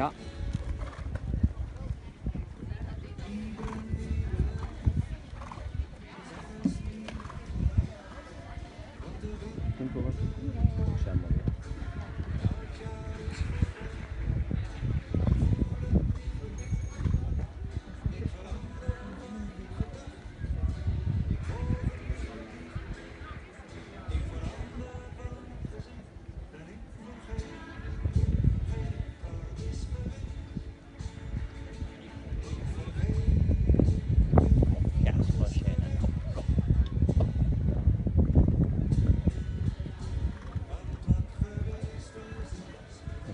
야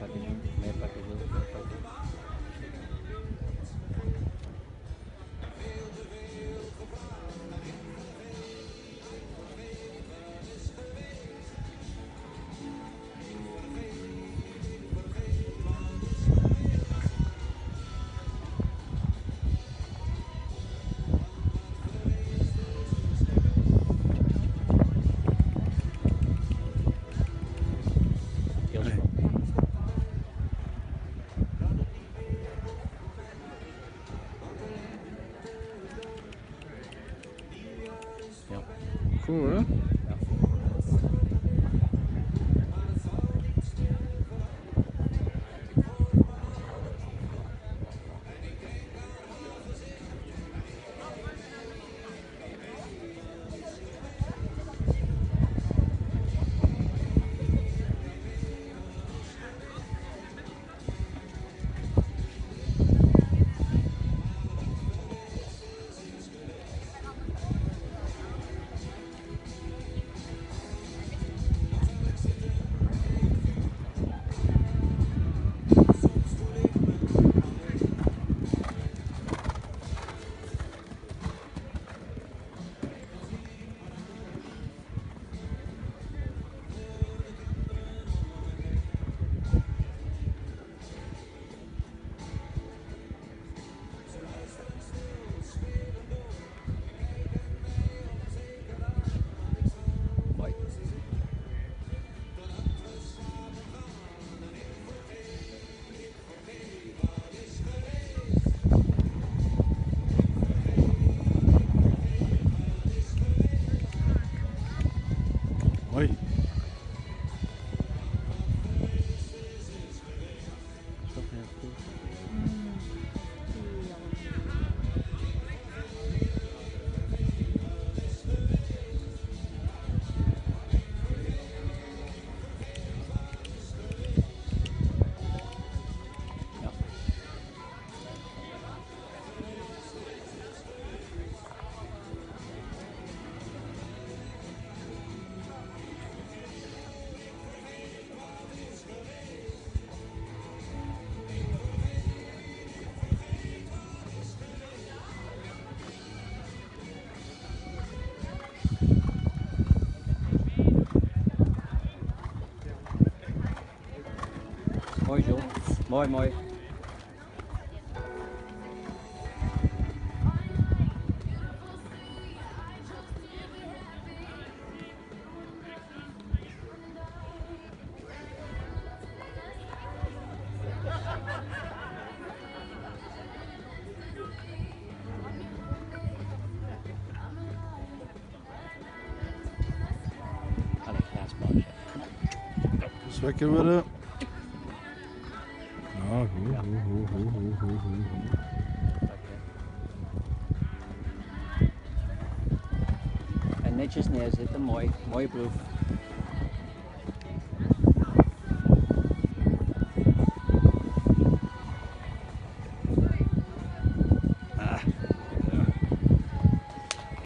पति मेरे पति मेरे पति cool, huh? Ой. Moi moi. Svekker with it. En netjes neerzetten, mooi. Mooie proef.